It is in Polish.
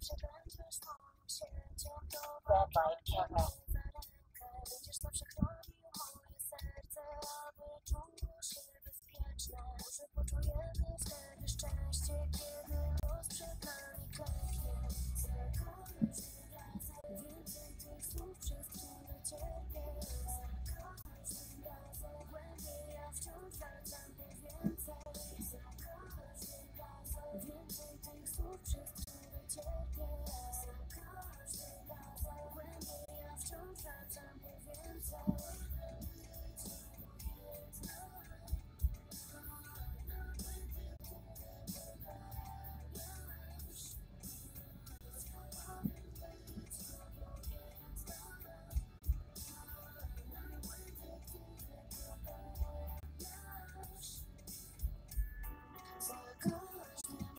zawsze będziesz Red light camera.